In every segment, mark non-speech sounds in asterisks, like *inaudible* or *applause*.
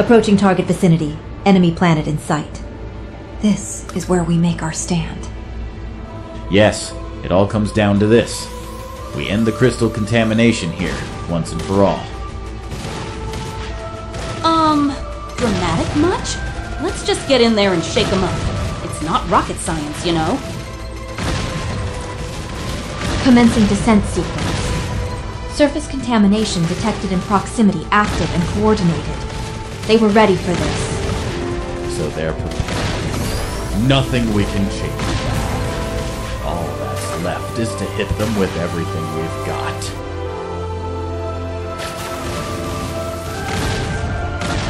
Approaching target vicinity. Enemy planet in sight. This is where we make our stand. Yes, it all comes down to this. We end the crystal contamination here, once and for all. Um, dramatic much? Let's just get in there and shake them up. It's not rocket science, you know. Commencing descent sequence. Surface contamination detected in proximity active and coordinated. They were ready for this. So they're prepared. Nothing we can change. All that's left is to hit them with everything we've got.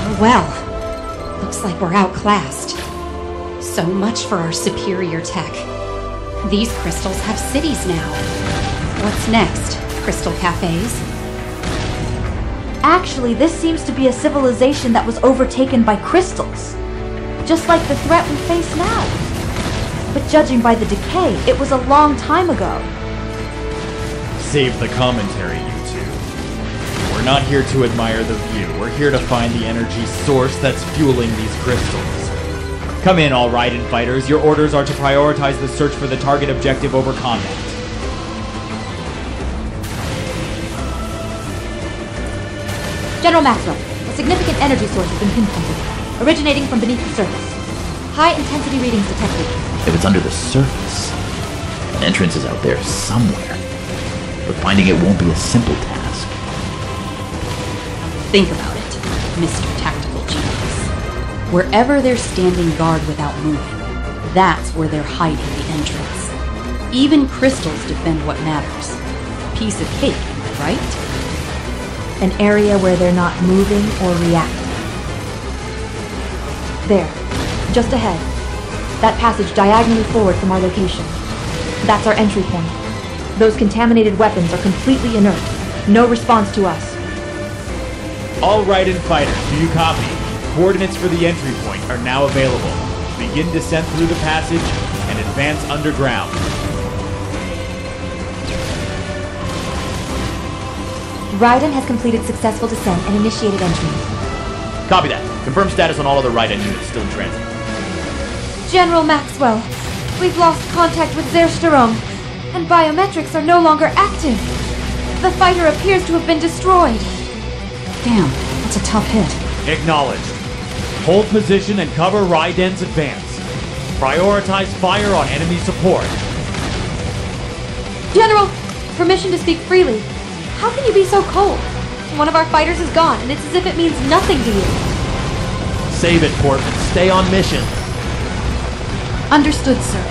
Oh well. Looks like we're outclassed. So much for our superior tech. These crystals have cities now. What's next? Crystal cafes? Actually, this seems to be a civilization that was overtaken by crystals. Just like the threat we face now. But judging by the decay, it was a long time ago. Save the commentary, you two. We're not here to admire the view. We're here to find the energy source that's fueling these crystals. Come in, all Raiden fighters. Your orders are to prioritize the search for the target objective over combat. General Maxwell, a significant energy source has been pinpointed, originating from beneath the surface. High intensity readings detected. If it's under the surface, an entrance is out there somewhere. But finding it won't be a simple task. Think about it, Mr. Tactical Genius. Wherever they're standing guard without moving, that's where they're hiding the entrance. Even crystals defend what matters. Piece of cake, right? An area where they're not moving or reacting. There, just ahead. That passage diagonally forward from our location. That's our entry point. Those contaminated weapons are completely inert. No response to us. All Raiden fighters, do you copy? Coordinates for the entry point are now available. Begin descent through the passage and advance underground. Raiden has completed successful descent and initiated entry. Copy that. Confirm status on all other Raiden units still in transit. General Maxwell, we've lost contact with Zersterom, and biometrics are no longer active. The fighter appears to have been destroyed. Damn, that's a tough hit. Acknowledged. Hold position and cover Raiden's advance. Prioritize fire on enemy support. General, permission to speak freely. How can you be so cold? One of our fighters is gone, and it's as if it means nothing to you. Save it, Portman. Stay on mission. Understood, sir.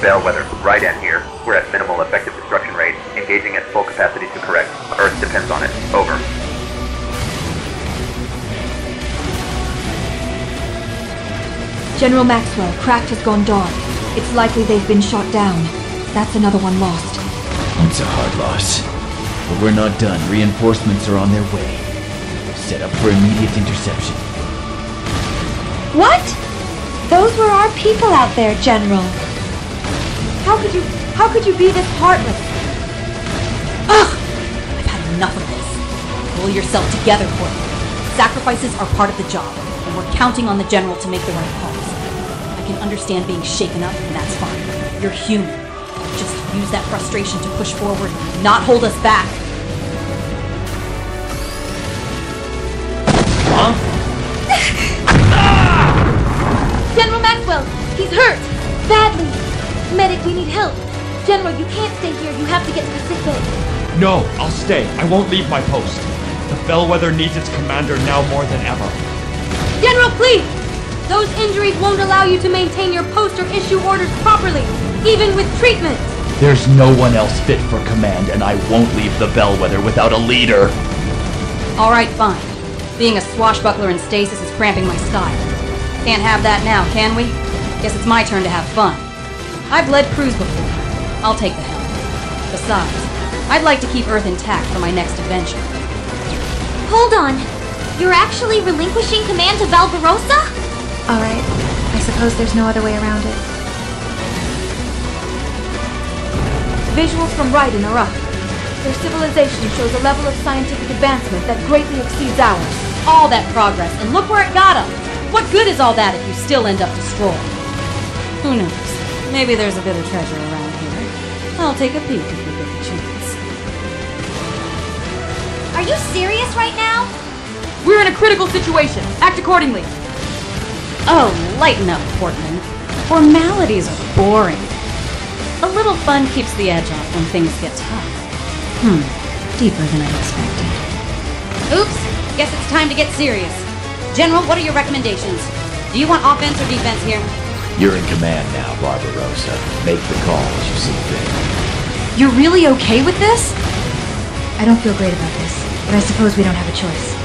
Bellwether, Raiden here. We're at minimal effective destruction rate, engaging at full capacity to correct. Earth depends on it. Over. General Maxwell, Cracked has gone dark. It's likely they've been shot down. That's another one lost. It's a hard loss. But we're not done. Reinforcements are on their way. Set up for immediate interception. What? Those were our people out there, General. How could you how could you be this heartless? Ugh! I've had enough of this. Pull yourself together, Portman. Sacrifices are part of the job, and we're counting on the General to make the right calls. I can understand being shaken up, and that's fine. You're human. Just use that frustration to push forward, not hold us back. *laughs* General Maxwell, he's hurt! Badly! Medic, we need help! General, you can't stay here. You have to get to the sick bay. No, I'll stay. I won't leave my post. The Bellwether needs its commander now more than ever. General, please! Those injuries won't allow you to maintain your post or issue orders properly, even with treatment! There's no one else fit for command, and I won't leave the Bellwether without a leader. Alright, fine. Being a swashbuckler in stasis is cramping my style. Can't have that now, can we? Guess it's my turn to have fun. I've led crews before. I'll take the helm. Besides, I'd like to keep Earth intact for my next adventure. Hold on. You're actually relinquishing command to Valbarossa? Alright, I suppose there's no other way around it. Visuals from Raiden are up. Their civilization shows a level of scientific advancement that greatly exceeds ours. All that progress, and look where it got them. What good is all that if you still end up destroyed? Who knows? Maybe there's a bit of treasure around here. I'll take a peek if we get the chance. Are you serious right now? We're in a critical situation. Act accordingly. Oh, lighten up, Portman. Formalities are boring. A little fun keeps the edge off when things get tough. Hmm, deeper than I expected. Oops, guess it's time to get serious. General, what are your recommendations? Do you want offense or defense here? You're in command now, Valbarossa. Make the call as you see fit. You're really okay with this? I don't feel great about this, but I suppose we don't have a choice.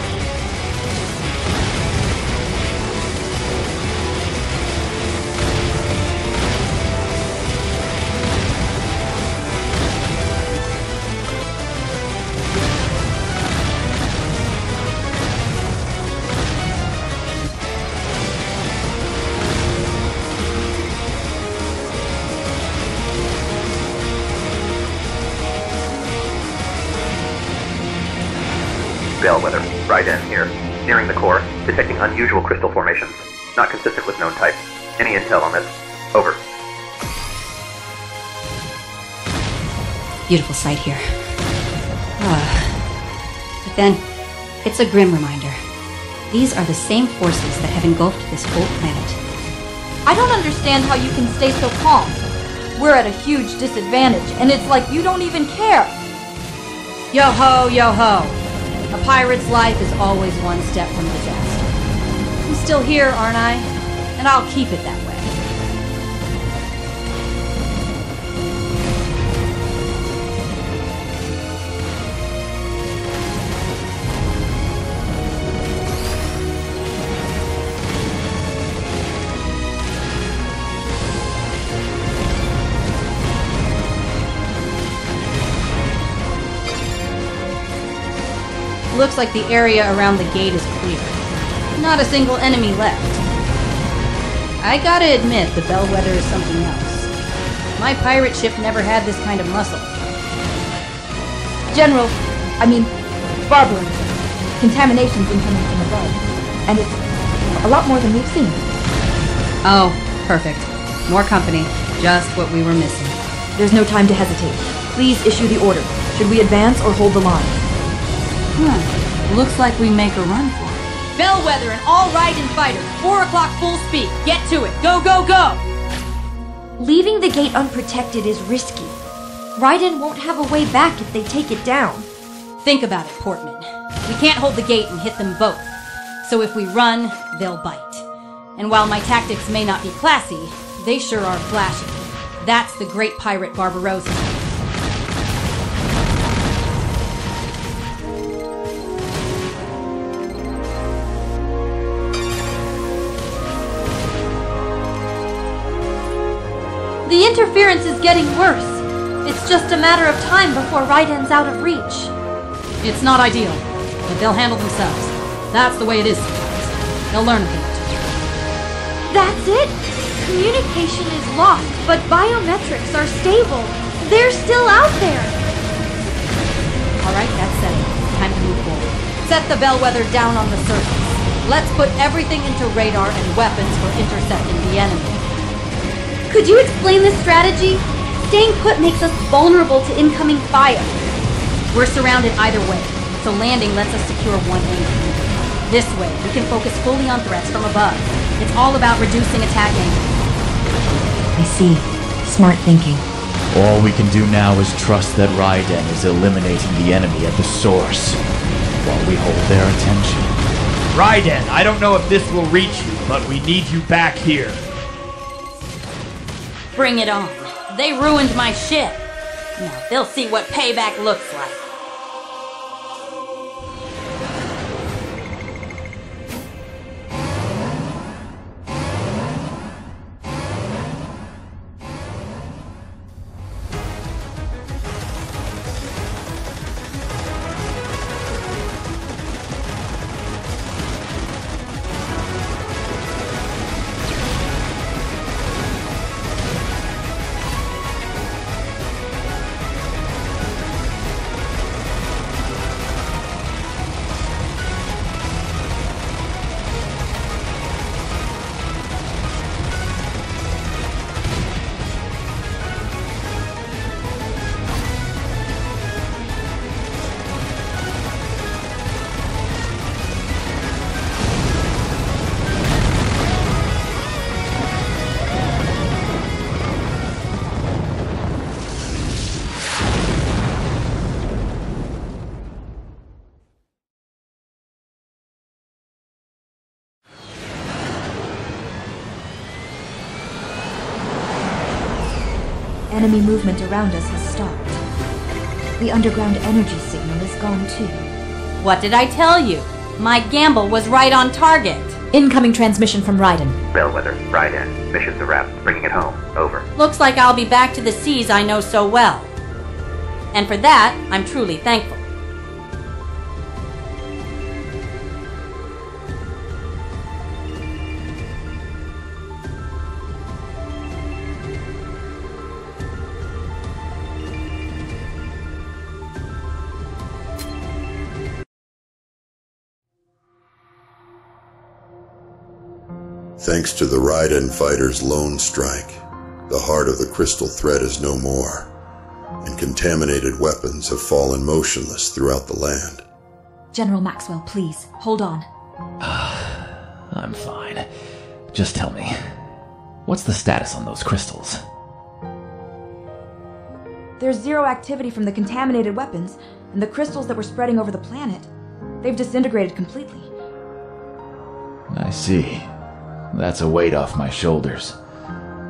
Bellwether, Raiden here. Nearing the core, detecting unusual crystal formations. Not consistent with known types. Any intel on this? Over. Beautiful sight here. Ah. But then, it's a grim reminder. These are the same forces that have engulfed this whole planet. I don't understand how you can stay so calm. We're at a huge disadvantage, and it's like you don't even care. Yo ho, yo ho. A pirate's life is always one step from disaster. I'm still here, aren't I? And I'll keep it that way. Looks like the area around the gate is clear. Not a single enemy left. I gotta admit, the Bellwether is something else. My pirate ship never had this kind of muscle. General, I mean, Barbara, contamination's incoming from above, and it's a lot more than we've seen. Oh, perfect. More company. Just what we were missing. There's no time to hesitate. Please issue the order. Should we advance or hold the line? Hmm. Looks like we make a run for it. Bellwether and all Raiden fighters. Four o'clock full speed. Get to it. Go, go, go! Leaving the gate unprotected is risky. Raiden won't have a way back if they take it down. Think about it, Portman. We can't hold the gate and hit them both. So if we run, they'll bite. And while my tactics may not be classy, they sure are flashy. That's the great pirate Valbarossa. Interference is getting worse. It's just a matter of time before Raiden's out of reach. It's not ideal, but they'll handle themselves. That's the way it is sometimes. They'll learn thing or. That's it? Communication is lost, but biometrics are stable. They're still out there. Alright, that's settled. Time to move forward. Set the bellwether down on the surface. Let's put everything into radar and weapons for intercepting the enemy. Could you explain this strategy? Staying put makes us vulnerable to incoming fire. We're surrounded either way, so landing lets us secure one angle. This way, we can focus fully on threats from above. It's all about reducing attack angle. I see. Smart thinking. All we can do now is trust that Raiden is eliminating the enemy at the source, while we hold their attention. Raiden, I don't know if this will reach you, but we need you back here. Bring it on. They ruined my ship. Now they'll see what payback looks like. Enemy movement around us has stopped. The underground energy signal is gone too. What did I tell you? My gamble was right on target. Incoming transmission from Raiden. Bellwether, Raiden. Mission's a wrap. Bringing it home. Over. Looks like I'll be back to the seas I know so well. And for that, I'm truly thankful. Thanks to the Raiden fighter's lone strike, the heart of the crystal thread is no more, and contaminated weapons have fallen motionless throughout the land. General Maxwell, please, hold on. *sighs* I'm fine. Just tell me, what's the status on those crystals? There's zero activity from the contaminated weapons, and the crystals that were spreading over the planet. They've disintegrated completely. I see. That's a weight off my shoulders.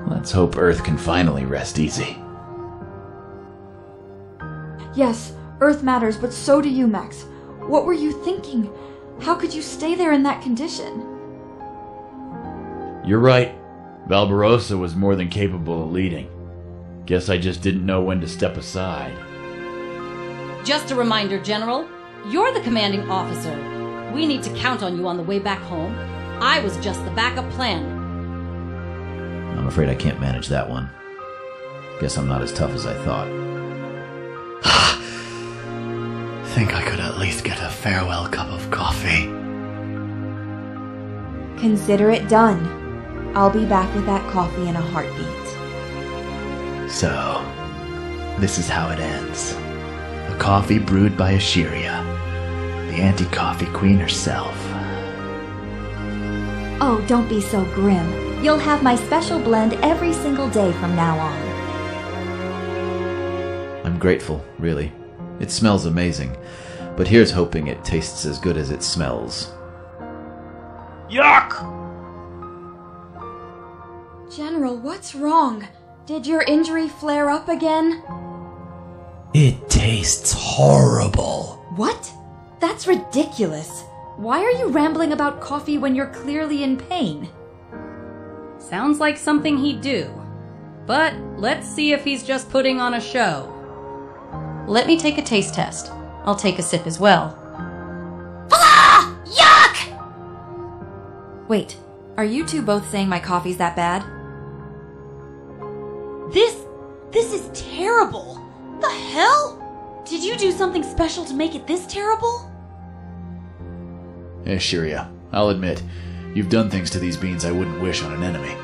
Let's hope Earth can finally rest easy. Yes, Earth matters, but so do you, Max. What were you thinking? How could you stay there in that condition? You're right. Valbarossa was more than capable of leading. Guess I just didn't know when to step aside. Just a reminder, General, you're the commanding officer. We need to count on you on the way back home. I was just the backup plan. I'm afraid I can't manage that one. Guess I'm not as tough as I thought. *sighs* Think I could at least get a farewell cup of coffee. Consider it done. I'll be back with that coffee in a heartbeat. So, this is how it ends. A coffee brewed by Ashiria, the anti-coffee queen herself. Oh, don't be so grim. You'll have my special blend every single day from now on. I'm grateful, really. It smells amazing. But here's hoping it tastes as good as it smells. Yuck! General, what's wrong? Did your injury flare up again? It tastes horrible. What? That's ridiculous. Why are you rambling about coffee when you're clearly in pain? Sounds like something he'd do. But let's see if he's just putting on a show. Let me take a taste test. I'll take a sip as well. Ah! Yuck! Wait, are you two both saying my coffee's that bad? This. this is terrible! The hell? Did you do something special to make it this terrible? Eh, Shiria, I'll admit, you've done things to these beans I wouldn't wish on an enemy.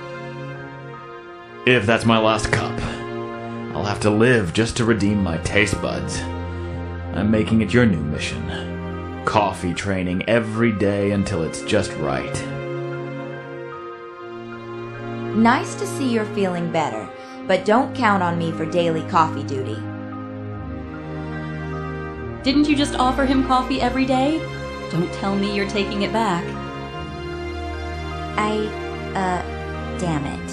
If that's my last cup, I'll have to live just to redeem my taste buds. I'm making it your new mission. Coffee training every day until it's just right. Nice to see you're feeling better, but don't count on me for daily coffee duty. Didn't you just offer him coffee every day? Don't tell me you're taking it back. I, uh, damn it.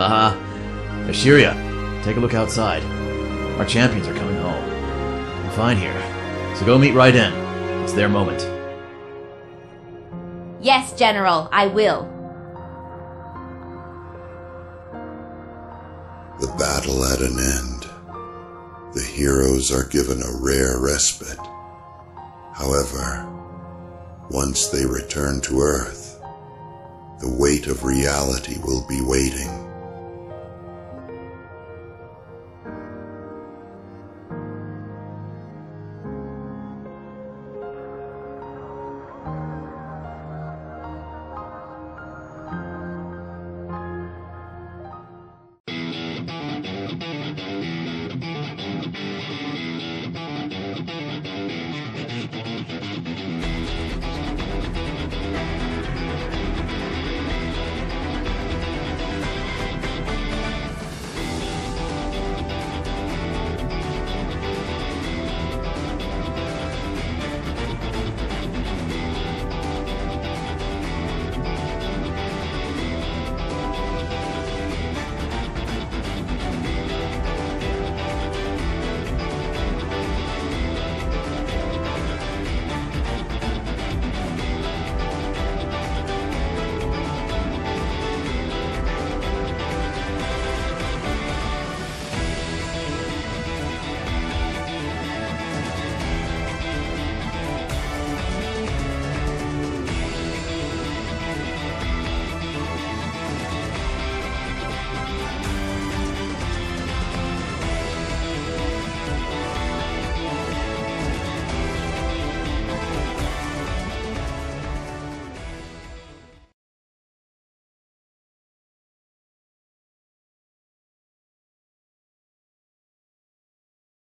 Uh huh. Ashiria, take a look outside. Our champions are coming home. I'm fine here. So go meet Raiden. It's their moment. Yes, General, I will. Heroes are given a rare respite. However, once they return to Earth, the weight of reality will be waiting.